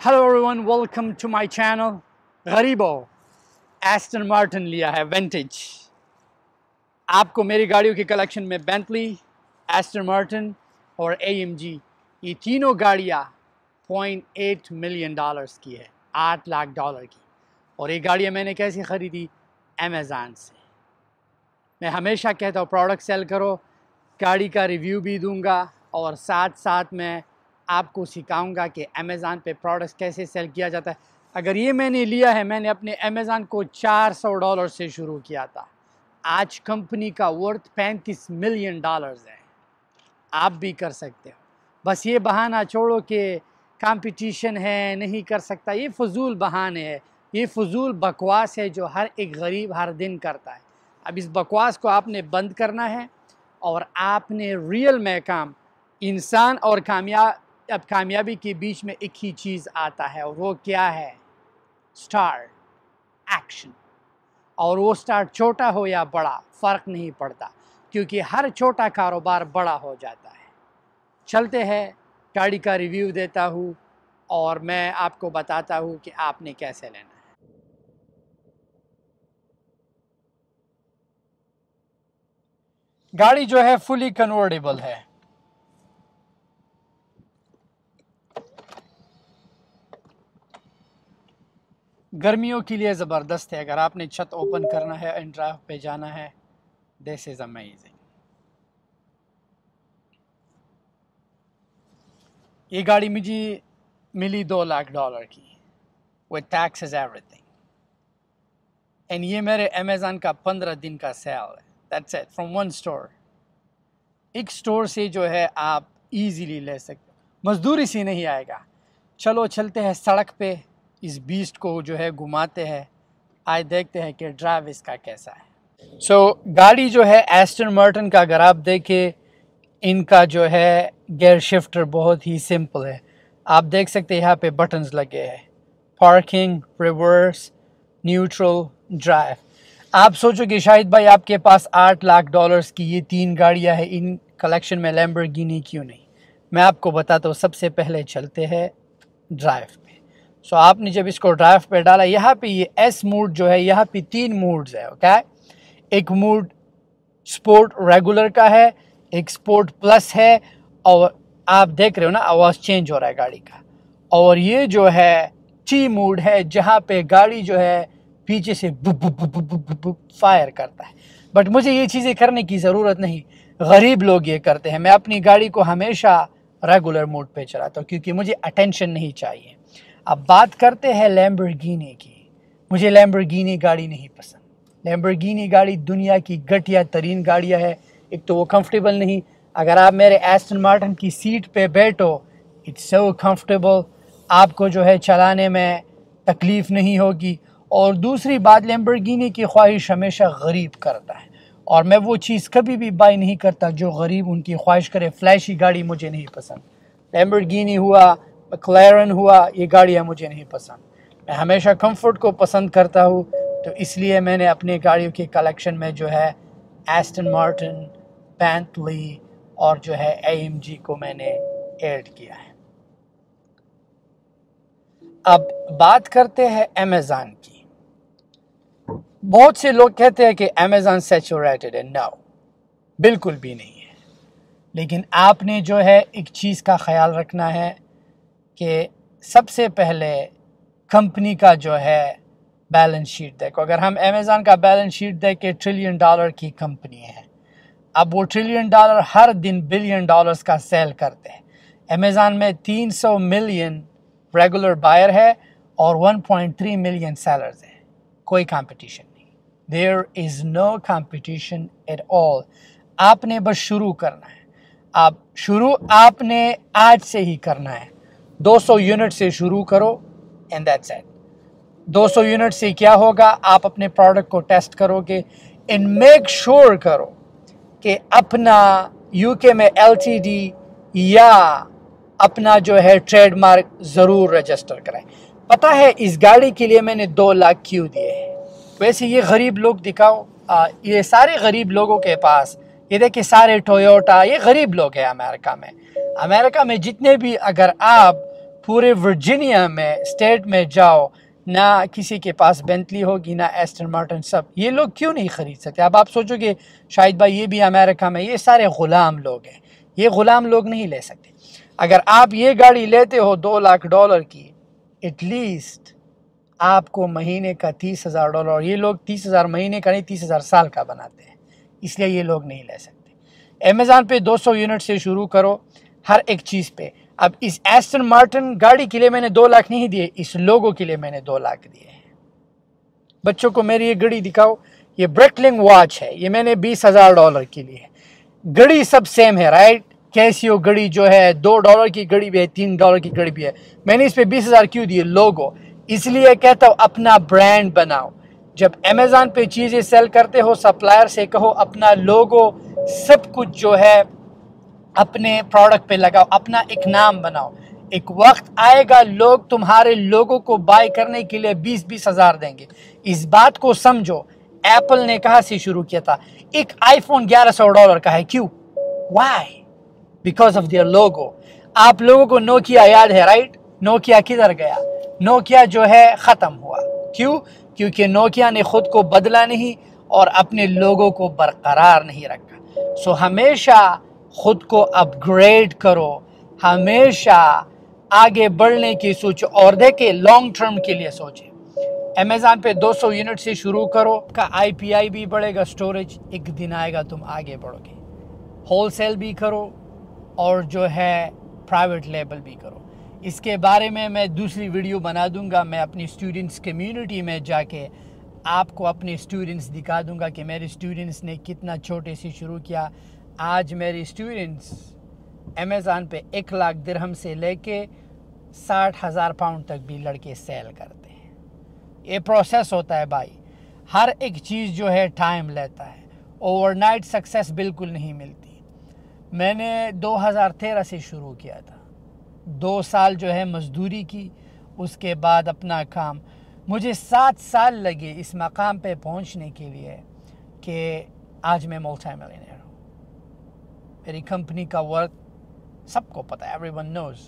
Hello everyone welcome to my channel गरीबो Aston Martin लिया है वेंटेज आपको मेरी गाड़ियों की कलेक्शन में बेंटली एस्टन मार्टिन और ए ये तीनों गाड़ियाँ पॉइंट एट मिलियन डॉलर्स की है, आठ लाख डॉलर की. और ये गाड़ियाँ मैंने कैसे ख़रीदी? अमेज़ान से. मैं हमेशा कहता हूँ प्रोडक्ट सेल करो, गाड़ी का रिव्यू भी दूँगा और साथ साथ मैं आपको सिखाऊँगा कि अमेज़ान पे प्रोडक्ट्स कैसे सेल किया जाता है। अगर ये मैंने लिया है, मैंने अपने अमेज़ान को 400 डॉलर से शुरू किया था। आज कंपनी का वर्थ 35 मिलियन डॉलर्स है। आप भी कर सकते हो। बस ये बहाना छोड़ो कि कंपटीशन है, नहीं कर सकता। ये फजूल बहाने है। ये फजूल बकवास है जो हर एक गरीब हर दिन करता है। अब इस बकवास को आपने बंद करना है और आपने रियल में काम, इंसान और कामयाब अब कामयाबी के बीच में एक ही चीज़ आता है और वो क्या है? स्टार एक्शन और वो स्टार्ट छोटा हो या बड़ा, फ़र्क नहीं पड़ता, क्योंकि हर छोटा कारोबार बड़ा हो जाता है। चलते हैं, गाड़ी का रिव्यू देता हूँ और मैं आपको बताता हूँ कि आपने कैसे लेना है। गाड़ी जो है फुली कन्वर्टेबल है। गर्मियों के लिए ज़बरदस्त है। अगर आपने छत ओपन करना है, एंड ड्राइव पे जाना है दिस इज़ अमेजिंग ये गाड़ी मुझे मिली दो लाख डॉलर की with tax is everything and ये मेरे अमेज़ान का पंद्रह दिन का सेल है। That's it from one store एक स्टोर से जो है आप इजीली ले सकते मजदूरी से नहीं आएगा। चलो चलते हैं सड़क पे। इस बीस्ट को जो है घुमाते हैं। आज देखते हैं कि ड्राइव इसका कैसा है। सो so, गाड़ी जो है एस्टन मर्टन का अगर आप देखें इनका जो है गेयर शिफ्टर बहुत ही सिंपल है। आप देख सकते हैं यहाँ पे बटन्स लगे हैं। पार्किंग रिवर्स न्यूट्रल ड्राइव आप सोचो कि शायद भाई आपके पास आठ लाख डॉलर्स की ये तीन गाड़ियाँ हैं। इन कलेक्शन में लैम्बरगिनी क्यों नहीं? मैं आपको बताता हूँ सबसे पहले चलते हैं ड्राइव सो so, आपने जब इसको ड्राइव पे डाला यहाँ पे ये एस मूड जो है यहाँ पे तीन मूड्स है ओके एक मूड स्पोर्ट रेगुलर का है एक स्पोर्ट प्लस है और आप देख रहे हो ना आवाज़ चेंज हो रहा है गाड़ी का। और ये जो है टी मूड है जहाँ पे गाड़ी जो है पीछे से फायर करता है। बट मुझे ये चीज़ें करने की ज़रूरत नहीं। गरीब लोग ये करते हैं। मैं अपनी गाड़ी को हमेशा रेगुलर मोड पे चलाता हूँ क्योंकि मुझे अटेंशन नहीं चाहिए। अब बात करते हैं लैम्बरगिनी की। मुझे लैम्बरगिनी गाड़ी नहीं पसंद। लैम्बरगिनी गाड़ी दुनिया की घटिया तरीन गाड़ियाँ है। एक तो वो कंफर्टेबल नहीं। अगर आप मेरे एस्टन मार्टन की सीट पे बैठो इट्स सो कंफर्टेबल आपको जो है चलाने में तकलीफ़ नहीं होगी। और दूसरी बात लैम्बरगिनी की ख्वाहिश हमेशा गरीब करता है। और मैं वो चीज़ कभी भी बाई नहीं करता जो गरीब उनकी ख्वाहिश करे। फ्लैशी गाड़ी मुझे नहीं पसंद। लैम्बरगिनी हुआ क्लैरन हुआ, ये गाड़ियाँ मुझे नहीं पसंद। मैं हमेशा कंफर्ट को पसंद करता हूँ तो इसलिए मैंने अपनी गाड़ियों के कलेक्शन में जो है एस्टन मार्टिन पैंथली और जो है ए को मैंने ऐड किया है। अब बात करते हैं अमेज़ान की। बहुत से लोग कहते हैं कि अमेज़ान सेचुरेटेड है। नो बिल्कुल भी नहीं है। लेकिन आपने जो है एक चीज़ का ख्याल रखना है कि सबसे पहले कंपनी का जो है बैलेंस शीट देखो। अगर हम अमेज़ान का बैलेंस शीट देखें ट्रिलियन डॉलर की कंपनी है। अब वो ट्रिलियन डॉलर हर दिन बिलियन डॉलर्स का सेल करते हैं। अमेज़ान में 300 मिलियन रेगुलर बायर है और 1.3 मिलियन सेलर्स हैं। कोई कंपटीशन नहीं। There is no competition at all आपने बस शुरू करना है। आप शुरू आपने आज से ही करना है। 200 यूनिट से शुरू करो एंड दैट्स इट 200 यूनिट से क्या होगा? आप अपने प्रोडक्ट को टेस्ट करोगे इन मेक श्योर करो कि अपना यूके में एलटीडी या अपना जो है ट्रेडमार्क ज़रूर रजिस्टर कराएँ पता है, इस गाड़ी के लिए मैंने दो लाख क्यों दिए हैं? वैसे ये गरीब लोग दिखाओ। ये सारे गरीब लोगों के पास, ये देखिए सारे टोयोटा ये गरीब लोग हैं अमेरिका में। अमेरिका में जितने भी अगर आप पूरे वर्जीनिया में स्टेट में जाओ, ना किसी के पास बेंटली होगी, ना एस्टन मार्टन सब। ये लोग क्यों नहीं ख़रीद सकते? अब आप सोचोगे शायद भाई, ये भी अमेरिका में, ये सारे ग़ुलाम लोग हैं। ये ग़ुलाम लोग नहीं ले सकते। अगर आप ये गाड़ी लेते हो, दो लाख डॉलर की एटलीस्ट आपको महीने का तीस हज़ार डॉलर, और ये लोग तीस हज़ार महीने का नहीं, तीस हज़ार साल का बनाते हैं। इसलिए ये लोग नहीं ले सकते। अमेज़ान पे 200 यूनिट से शुरू करो, हर एक चीज़ पे। अब इस एस्टन मार्टिन गाड़ी के लिए मैंने दो लाख नहीं दिए, इस लोगों के लिए मैंने दो लाख दिए बच्चों को मेरी ये घड़ी दिखाओ, ये ब्रेकलिंग वॉच है, ये मैंने बीस हज़ार डॉलर की ली है घड़ी सब सेम है राइट कैसी कैसियो घड़ी जो है, दो डॉलर की घड़ी भी है, तीन डॉलर की घड़ी भी है। मैंने इस पर बीस हज़ार क्यों दिए लोगो? इसलिए कहता हूँ, अपना ब्रांड बनाओ। जब अमेजोन पे चीज़ें सेल करते हो सप्लायर से कहो, अपना लोगो सब कुछ जो है अपने प्रोडक्ट पे लगाओ, अपना एक नाम बनाओ। एक वक्त आएगा, लोग तुम्हारे लोगों को बाय करने के लिए बीस बीस हज़ार देंगे। इस बात को समझो एप्पल ने कहा से शुरू किया था? एक आईफोन 1100 डॉलर का है, क्यों? वाई बिकॉज़ ऑफ़ दियर लोगो आप लोगों को नोकिया याद है राइट नोकिया किधर गया? नोकिया जो है, ख़त्म हुआ। क्यों? क्योंकि नोकिया ने खुद को बदला नहीं और अपने लोगों को बरकरार नहीं रखा। सो हमेशा खुद को अपग्रेड करो। हमेशा आगे बढ़ने की सोचो और देखे लॉन्ग टर्म के लिए सोचे। अमेज़ान पे 200 यूनिट से शुरू करो, का आईपीआई भी बढ़ेगा स्टोरेज एक दिन आएगा, तुम आगे बढ़ोगे। होलसेल भी करो और जो है प्राइवेट लेवल भी करो। इसके बारे में मैं दूसरी वीडियो बना दूँगा, मैं अपनी स्टूडेंट्स कम्युनिटी में जाके आपको अपने स्टूडेंट्स दिखा दूँगा कि मेरे स्टूडेंट्स ने कितना छोटे से शुरू किया आज मेरी स्टूडेंट्स अमेज़ान पे एक लाख दिरहम से लेके साठ हज़ार पाउंड तक भी लड़के सेल करते हैं। ये प्रोसेस होता है भाई। हर एक चीज़ जो है टाइम लेता है। ओवरनाइट सक्सेस बिल्कुल नहीं मिलती। मैंने 2013 से शुरू किया था। दो साल जो है मजदूरी की, उसके बाद अपना काम। मुझे सात साल लगे इस मकाम पे पहुँचने के लिए कि आज मैं मल्टी मिलीनियर मेरी कंपनी का वर्क सबको पता है एवरी वन नोज़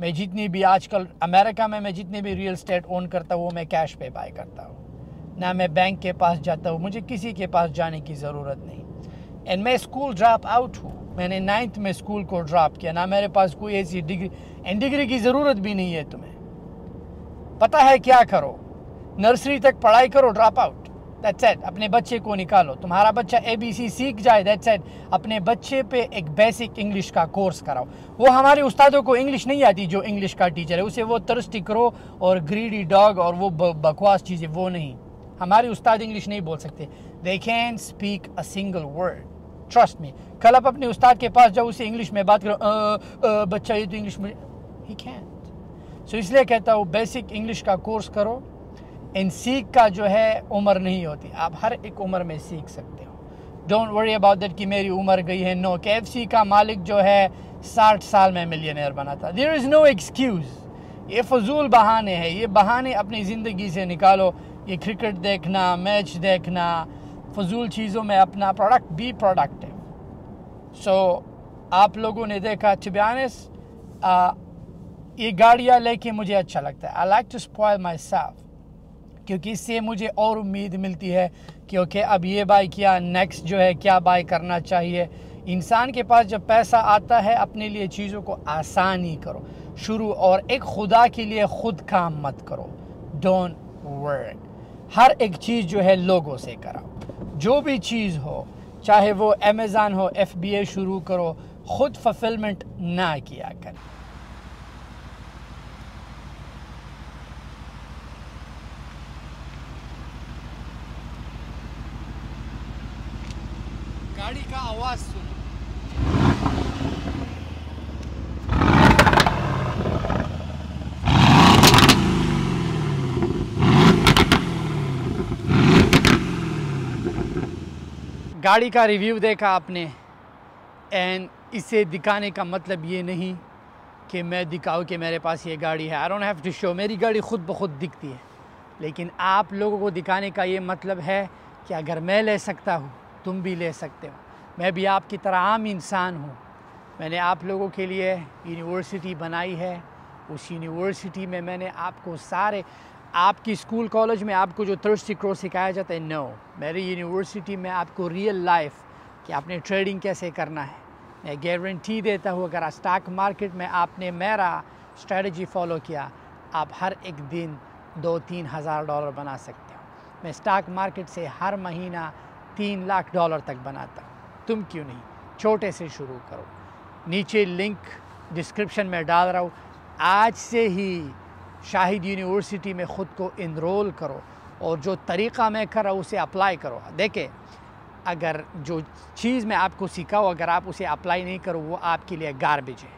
मैं जितनी भी आजकल, अमेरिका में मैं जितने भी रियल स्टेट ओन करता हूँ, वो मैं कैश पे बाय करता हूँ. ना मैं बैंक के पास जाता हूँ, मुझे किसी के पास जाने की ज़रूरत नहीं. एंड मैं स्कूल ड्रॉप आउट हूँ. मैंने नाइन्थ में स्कूल को ड्रॉप किया. ना मेरे पास कोई ऐसी डिग्री एंड डिग्री की ज़रूरत भी नहीं है तुम्हें. पता है क्या करो? नर्सरी तक पढ़ाई करो ड्रॉप आउट दैट्स एट अपने बच्चे को निकालो। तुम्हारा बच्चा ए बी सी सीख जाए दैट्स एट अपने बच्चे पे एक बेसिक इंग्लिश का कोर्स कराओ। वो हमारे उस्तादों को इंग्लिश नहीं आती जो इंग्लिश का टीचर है। उसे वो तरस्टी करो और ग्रीडी डॉग और वो बकवास चीज़ें वो नहीं। हमारे उस्ताद इंग्लिश नहीं बोल सकते। They can speak a single word trust me कल आप अपने उस्ताद के पास जाओ उसे इंग्लिश में बात करो आ, आ, बच्चा ये तो इंग्लिश में ही कैन सो इसलिए कहता हूँ बेसिक इंग्लिश का कोर्स करो। इन सीख का जो है उम्र नहीं होती। आप हर एक उम्र में सीख सकते हो। डोंट वरी अबाउट दैट कि मेरी उम्र गई है। नो के एफ़ का मालिक जो है साठ साल में मिलियनर बना था। देर इज़ नो एक्सक्यूज़ ये फजूल बहाने हैं। ये बहाने अपनी ज़िंदगी से निकालो। ये क्रिकेट देखना मैच देखना फजूल चीज़ों में अपना प्रोडक्ट भी प्रोडक्ट है। सो so, आप लोगों ने देखा टू ये गाड़ियाँ लेके मुझे अच्छा लगता है। I like to spoil myself क्योंकि इससे मुझे और उम्मीद मिलती है क्योंकि अब ये बाई किया नेक्स्ट जो है क्या बाई करना चाहिए। इंसान के पास जब पैसा आता है, अपने लिए चीज़ों को आसान ही करो। शुरू और एक खुदा के लिए खुद काम मत करो। डोंट वर्क हर एक चीज़ जो है लोगों से कराओ। जो भी चीज़ हो, चाहे वो अमेज़ान हो एफबीए शुरू करो, खुद फुलफिलमेंट ना किया करें। गाड़ी का आवाज़ सुनो। गाड़ी का रिव्यू देखा आपने एंड इसे दिखाने का मतलब ये नहीं कि मैं दिखाऊँ कि मेरे पास ये गाड़ी है। I don't have to show मेरी गाड़ी खुद ब खुद दिखती है। लेकिन आप लोगों को दिखाने का ये मतलब है कि अगर मैं ले सकता हूँ तुम भी ले सकते हो। मैं भी आपकी तरह आम इंसान हूँ। मैंने आप लोगों के लिए यूनिवर्सिटी बनाई है। उस यूनिवर्सिटी में मैंने आपको सारे, आपकी स्कूल, कॉलेज में आपको जो थर्स्टी क्रो सिखाया जाता है नो मेरी यूनिवर्सिटी में आपको रियल लाइफ कि आपने ट्रेडिंग कैसे करना है। मैं गारंटी देता हूँ, अगर स्टॉक मार्केट में आपने मेरा स्ट्रेटजी फॉलो किया, आप हर एक दिन दो तीन हज़ार डॉलर बना सकते हो। मैं स्टॉक मार्केट से हर महीना तीन लाख डॉलर तक बनाता। तुम क्यों नहीं? छोटे से शुरू करो। नीचे लिंक डिस्क्रिप्शन में डाल रहा हूँ। आज से ही शाहिद यूनिवर्सिटी में ख़ुद को इनरोल करो और जो तरीक़ा मैं कर रहा हूँ उसे अप्लाई करो। देखें, अगर जो चीज़ मैं आपको सिखाऊँ अगर आप उसे अप्लाई नहीं करो, वो आपके लिए गार्बेज है।